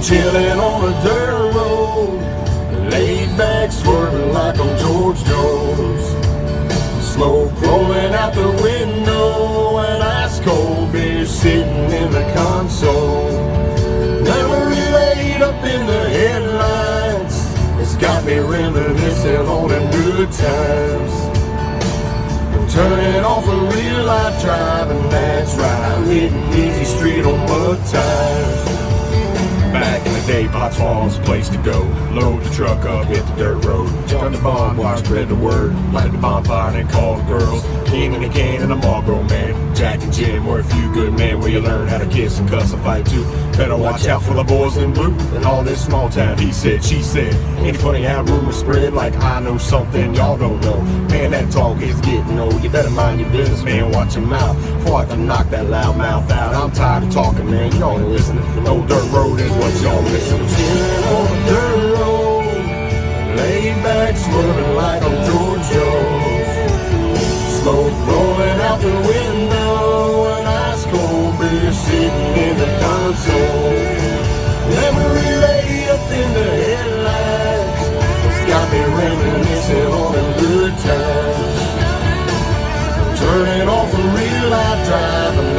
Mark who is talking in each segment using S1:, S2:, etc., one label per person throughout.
S1: Chilling on a dirt road, laid back, swerving like I'm George Jones. Smoke rolling out the window, and ice cold beer sitting in the console. Memory laid up in the headlights, it's got me reminiscing on them good times. I'm turning off a real life driving, that's right. Hitting easy street on mud tires. Day, Potts Fall's place to go. Load the truck up, hit the dirt road. Jump the bonfire, spread the word. Light the bonfire and call the girls. King in the can and a Marlboro man. Jack and Jim were a few good men where you learn how to kiss and cuss and fight too. Better watch out for the boys in blue and all this small town. He said, she said. Ain't it funny how rumors spread like I know something y'all don't know. Man, that talk is getting old. You better mind your business, man. Watch your mouth before I can knock that loud mouth out. I'm of talking, man. Y'all ain't listening. No dirt road is what y'all missing. Chilling on a dirt road, laid back, swerving like I'm George Jones. Smoke rolling out the window, and ice cold beer sitting in the console. Memory laid up in the headlights, it's got me reminiscing on them good times. Turning off a real life driving,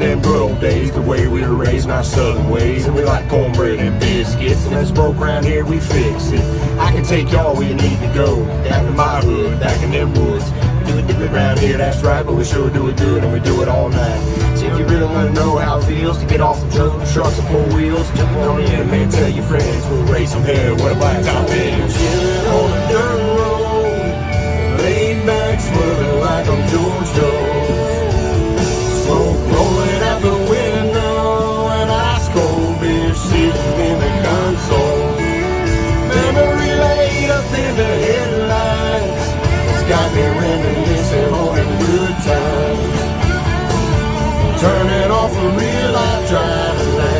S1: them good old days, the way we were raised in our southern ways. And we like cornbread and biscuits, and it's broke around here, we fix it. I can take y'all where you need to go, down to my hood, back in them woods. We do it different around here, that's right, but we sure do it good, and we do it all night. See if you really want to know how it feels to get off road, trucks and four wheels, jump on in, man, tell your friends, we'll raise some hell, what a blacktop is. A real life driving, that's right.